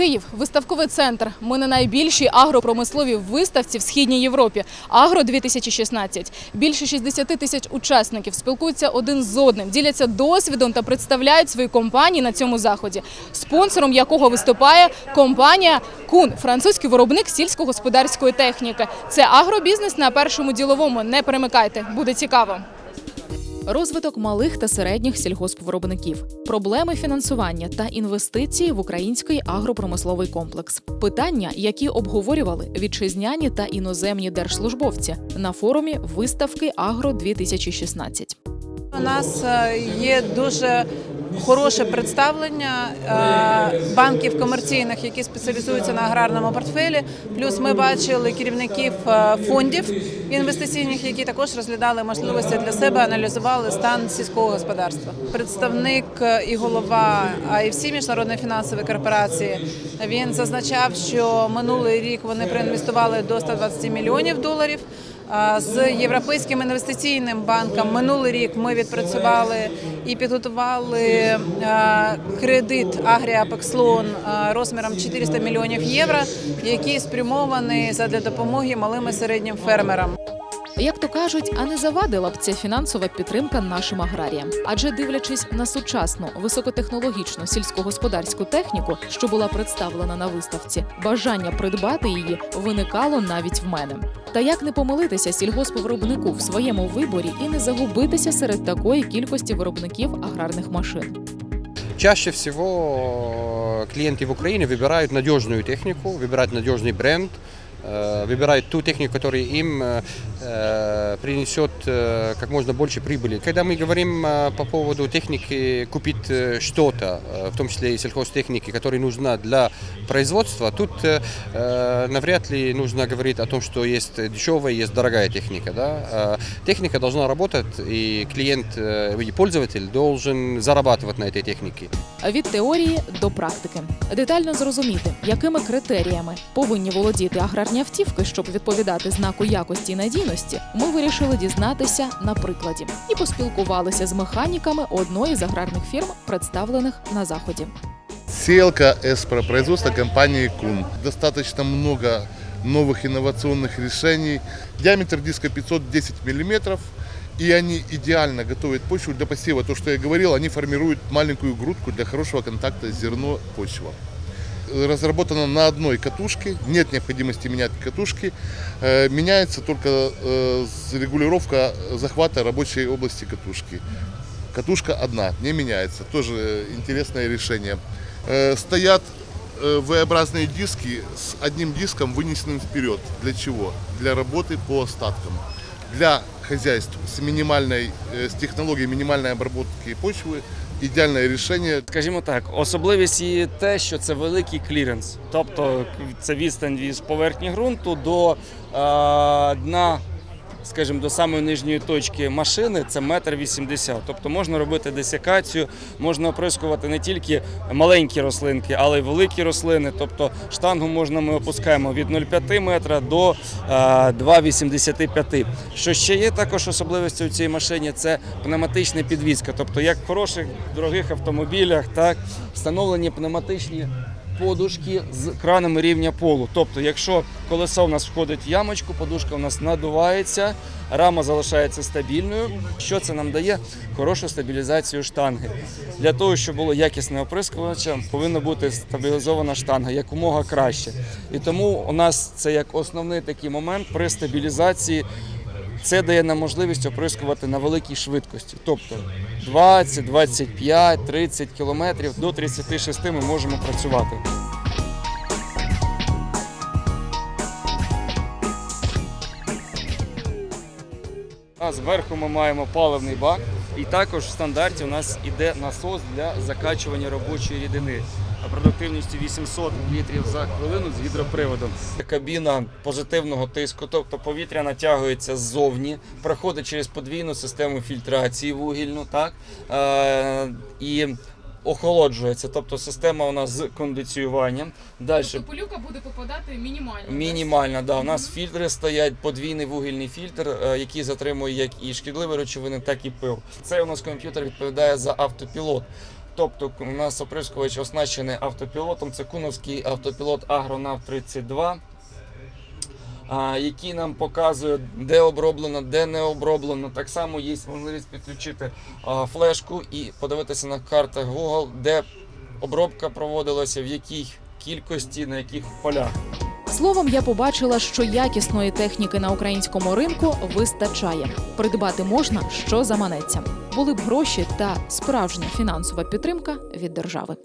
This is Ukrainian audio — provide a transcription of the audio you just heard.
Київ, виставковий центр. Ми на найбільшій агропромисловій виставці в східній Європі. Агро 2016 Більше 60 тисяч учасників спілкуються один з одним, діляться досвідом та представляють свої компанії на цьому заході. Спонсором якого виступає компанія Кун, французький виробник сільськогосподарської техніки. Це агробізнес на першому діловому. Не перемикайте, буде цікаво. Розвиток малих та середніх сільгоспвиробників, проблеми фінансування та інвестиції в український агропромисловий комплекс. Питання, які обговорювали вітчизняні та іноземні держслужбовці на форумі виставки Агро 2016 У нас е, є дуже хороше представлення е, банків комерційних, які спеціалізуються на аграрному портфелі. Плюс ми бачили керівників е, фондів інвестиційних, які також розглядали можливості для себе, аналізували стан сільського господарства. Представник е, і голова IFC, міжнародної фінансової корпорації, він зазначав, що минулий рік вони проінвестували до 120 мільйонів доларів. З Європейським інвестиційним банком минулий рік ми відпрацювали і підготували кредит Агріапекс Лоан е, розміром 400 мільйонів євро, який спрямований задля допомоги малим і середнім фермерам. Як то кажуть, а не завадила б ця фінансова підтримка нашим аграріям. Адже дивлячись на сучасну високотехнологічну сільськогосподарську техніку, що була представлена на виставці, бажання придбати її виникало навіть в мене. Та як не помилитися сільгоспвиробнику в своєму виборі і не загубитися серед такої кількості виробників аграрних машин? Чаще всего клиенты в Украине выбирают надежную технику, выбирают надежный бренд, э, выбирают ту технику, которая им э, э, принесет э, как можно больше прибыли. Когда мы говорим э, по поводу техники, купить э, что-то, э, в том числе и сельхозтехники, которая нужна для производства, тут э, э, навряд ли нужно говорить о том, что есть дешевая, есть дорогая техника. Да? Э, Техника должна работать, и клиент, э, и пользователь должен зарабатывать на этой технике. Від теорії до практики детально зрозуміти, якими критеріями повинні володіти аграрні автівки, щоб відповідати знаку якості і надійності, ми вирішили дізнатися на прикладі і поспілкувалися з механіками одної з аграрних фірм, представлених на заході. Селка Эспро, производство компании Кун. Достаточно много новых инновационных решений. Диаметр диска 510 мм. И они идеально готовят почву для посева. То, что я говорил, они формируют маленькую грудку для хорошего контакта зерно-почва. Разработано на одной катушке, нет необходимости менять катушки. Э, Меняется только э, регулировка захвата рабочей области катушки. Катушка одна, не меняется. Тоже интересное решение. Э, Стоят V-образные диски с одним диском вынесенным вперед. Для чего? Для работы по остаткам. Для хозяйств с минимальной, с технологией минимальной обработки почвы идеальное рішення. Скажімо так, особливість її те, що це великий кліренс, тобто це відстань від поверхні ґрунту до е, дна, скажімо, до самої нижньої точки машини це метр вісімдесят. Тобто можна робити десикацію, можна оприскувати не тільки маленькі рослинки, але й великі рослини. Тобто штангу можна ми опускаємо від 0,5 метра до е, 2,85. Що ще є також особливістю у цій машині, це пневматична підвізка. Тобто, як в хороших дорогих автомобілях, так встановлені пневматичні подушки з кранами рівня полу. Тобто, якщо колесо в нас входить в ямочку, подушка у нас надувається, рама залишається стабільною. Що це нам дає? Хорошу стабілізацію штанги. Для того, щоб було якісне оприскувача, повинна бути стабілізована штанга якомога краще. І тому у нас це як основний такий момент при стабілізації. Це дає нам можливість оприскувати на великій швидкості. Тобто 20, 25, 30 кілометрів до 36 ми можемо працювати. А зверху ми маємо паливний бак, і також в стандарті у нас іде насос для закачування робочої рідини. Продуктивністю 800 літрів за хвилину з гідроприводом. Кабіна позитивного тиску, тобто повітря натягується ззовні, проходить через подвійну систему фільтрації вугільну, так е- і охолоджується. Тобто система у нас з кондиціюванням. Далі пилюка буде попадати мінімально. Мінімальна, да. У нас фільтри стоять, подвійний вугільний фільтр, е, який затримує як і шкідливі речовини, так і пил. Це у нас комп'ютер відповідає за автопілот. Тобто у нас оприскувач оснащений автопілотом. Це куновський автопілот Агронав 32, а, який нам показує, де оброблено, де не оброблено. Так само є можливість підключити флешку і подивитися на картах Google, де обробка проводилася, в якій кількості, на яких полях. Словом, я побачила, що якісної техніки на українському ринку вистачає. Придбати можна, що заманеться. Були б гроші та справжня фінансова підтримка від держави.